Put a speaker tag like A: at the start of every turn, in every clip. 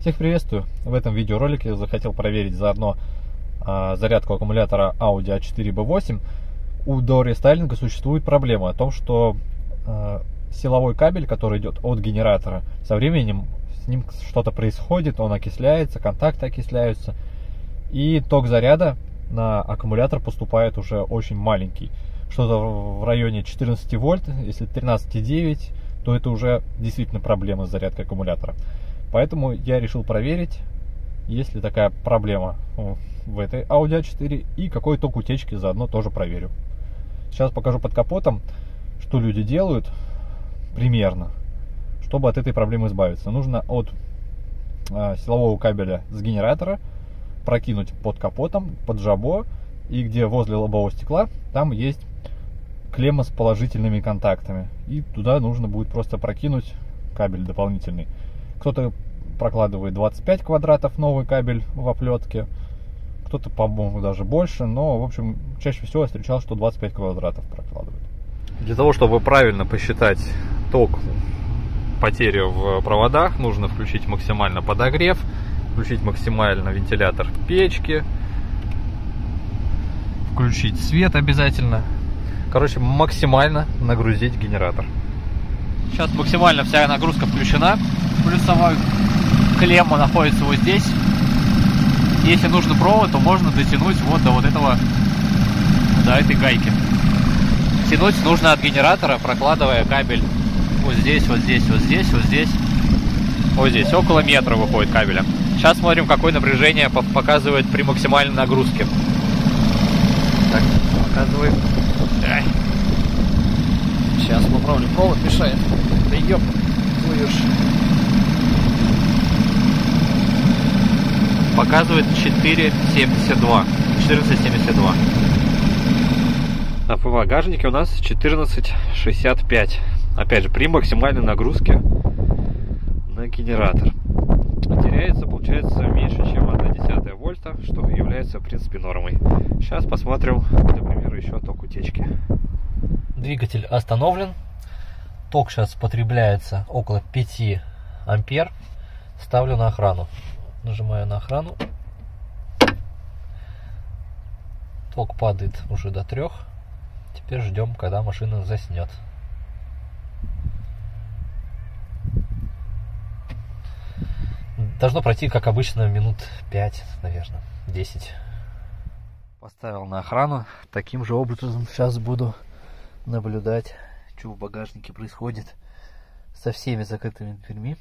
A: Всех приветствую! В этом видеоролике я захотел проверить заодно а, зарядку аккумулятора Audi A4 B8. У до рестайлинга существует проблема о том, что а, силовой кабель, который идет от генератора, со временем с ним что-то происходит, он окисляется, контакты окисляются, и ток заряда на аккумулятор поступает уже очень маленький. Что-то в районе 14 вольт, если 13,9, то это уже действительно проблема с зарядкой аккумулятора. Поэтому я решил проверить, есть ли такая проблема в этой Audi A4 и какой ток утечки заодно тоже проверю. Сейчас покажу под капотом, что люди делают примерно, чтобы от этой проблемы избавиться. Нужно от э, силового кабеля с генератора прокинуть под капотом, под жабо, и где возле лобового стекла, там есть клемма с положительными контактами. И туда нужно будет просто прокинуть кабель дополнительный. Кто-то прокладывает 25 квадратов новый кабель в оплетке, кто-то, по-моему, даже больше, но, в общем, чаще всего я встречал, что 25 квадратов прокладывает.
B: Для того, чтобы правильно посчитать ток потери в проводах, нужно включить максимально подогрев, включить максимально вентилятор печки, включить свет обязательно. Короче, максимально нагрузить генератор. Сейчас максимально вся нагрузка включена. Плюсовая клемма находится вот здесь. Если нужно провод, то можно дотянуть вот до вот этого, до этой гайки. Тянуть нужно от генератора, прокладывая кабель вот здесь, вот здесь, вот здесь, вот здесь. Вот здесь, около метра выходит кабеля. Сейчас смотрим, какое напряжение показывает при максимальной нагрузке. Так, показывает. Сейчас поправлю, провод мешает. Да ёп, твою Показывает 4,72. 14,72. А по багажнике у нас 14,65. Опять же, при максимальной нагрузке на генератор. Теряется, получается, меньше, чем 1 десятая вольта, что является, в принципе, нормой. Сейчас посмотрим, например, еще ток утечки. Двигатель остановлен. Ток сейчас потребляется около 5 ампер. Ставлю на охрану. Нажимаю на охрану. Ток падает уже до 3. Теперь ждем, когда машина заснет. Должно пройти, как обычно, минут 5, наверное, 10. Поставил на охрану. Таким же образом сейчас буду наблюдать, что в багажнике происходит со всеми закрытыми дверьми.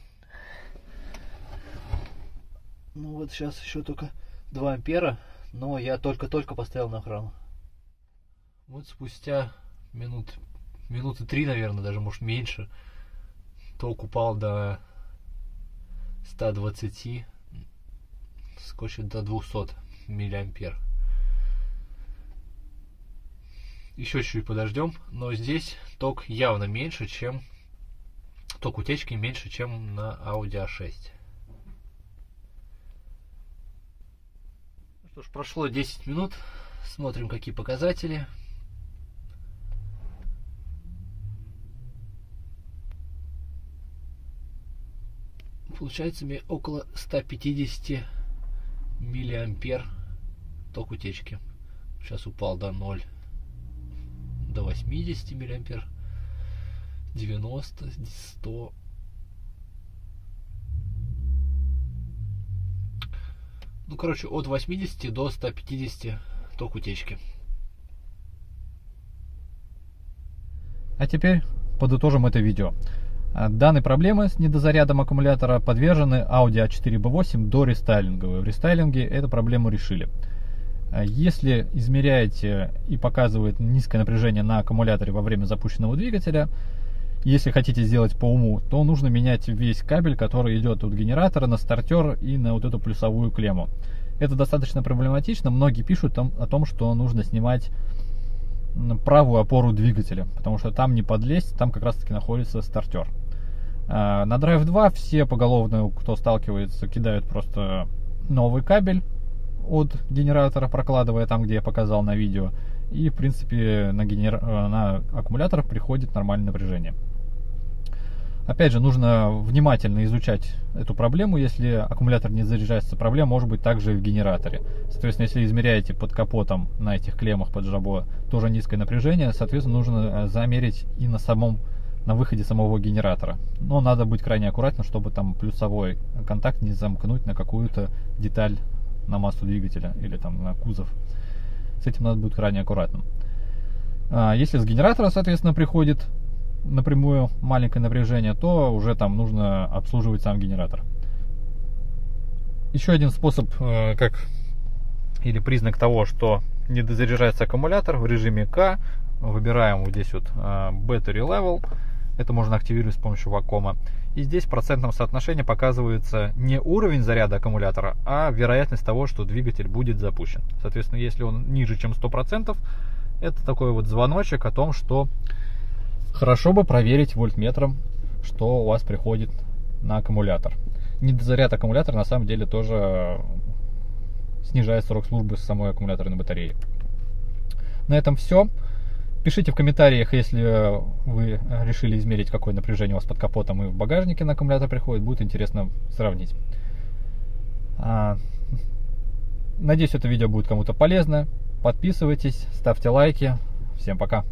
B: Ну вот сейчас еще только 2 ампера, но я только-только поставил на охрану. Вот спустя минут, минуты три, наверное, даже может меньше, ток упал до 120, скочит до 200 миллиампер. Еще чуть-чуть подождем, но здесь ток явно меньше, чем ток утечки меньше, чем на Audi A6. Что ж, прошло 10 минут, смотрим какие показатели. Получается мне около 150 миллиампер ток утечки. Сейчас упал до 0 до 80 миллиампер 90 100 ну короче от 80 до 150 ток утечки
A: а теперь подытожим это видео Данной проблемы с недозарядом аккумулятора подвержены Audi A4B8 до рестайлинга. В рестайлинге эту проблему решили. А если измеряете и показывает низкое напряжение на аккумуляторе во время запущенного двигателя, если хотите сделать по уму, то нужно менять весь кабель, который идет от генератора на стартер и на вот эту плюсовую клемму. Это достаточно проблематично. Многие пишут о том, что нужно снимать правую опору двигателя, потому что там не подлезть, там как раз таки находится стартер. А, на Drive 2 все поголовно, кто сталкивается, кидают просто новый кабель, от генератора, прокладывая там, где я показал на видео. И, в принципе, на, генер... Э, на аккумулятор приходит нормальное напряжение. Опять же, нужно внимательно изучать эту проблему. Если аккумулятор не заряжается, проблема может быть также и в генераторе. Соответственно, если измеряете под капотом на этих клеммах под жабо тоже низкое напряжение, соответственно, нужно э, замерить и на самом на выходе самого генератора. Но надо быть крайне аккуратным, чтобы там плюсовой контакт не замкнуть на какую-то деталь на массу двигателя или там на кузов. С этим надо быть крайне аккуратным. А если с генератора, соответственно, приходит напрямую маленькое напряжение, то уже там нужно обслуживать сам генератор. Еще один способ, э, как или признак того, что не дозаряжается аккумулятор в режиме К, выбираем вот здесь вот э, Battery Level, это можно активировать с помощью вакуума. И здесь в процентном соотношении показывается не уровень заряда аккумулятора, а вероятность того, что двигатель будет запущен. Соответственно, если он ниже, чем 100%, это такой вот звоночек о том, что хорошо бы проверить вольтметром, что у вас приходит на аккумулятор. Недозаряд аккумулятора на самом деле тоже снижает срок службы самой аккумуляторной батареи. На этом все. Пишите в комментариях, если вы решили измерить, какое напряжение у вас под капотом и в багажнике на аккумулятор приходит. Будет интересно сравнить. А, надеюсь, это видео будет кому-то полезно. Подписывайтесь, ставьте лайки. Всем пока.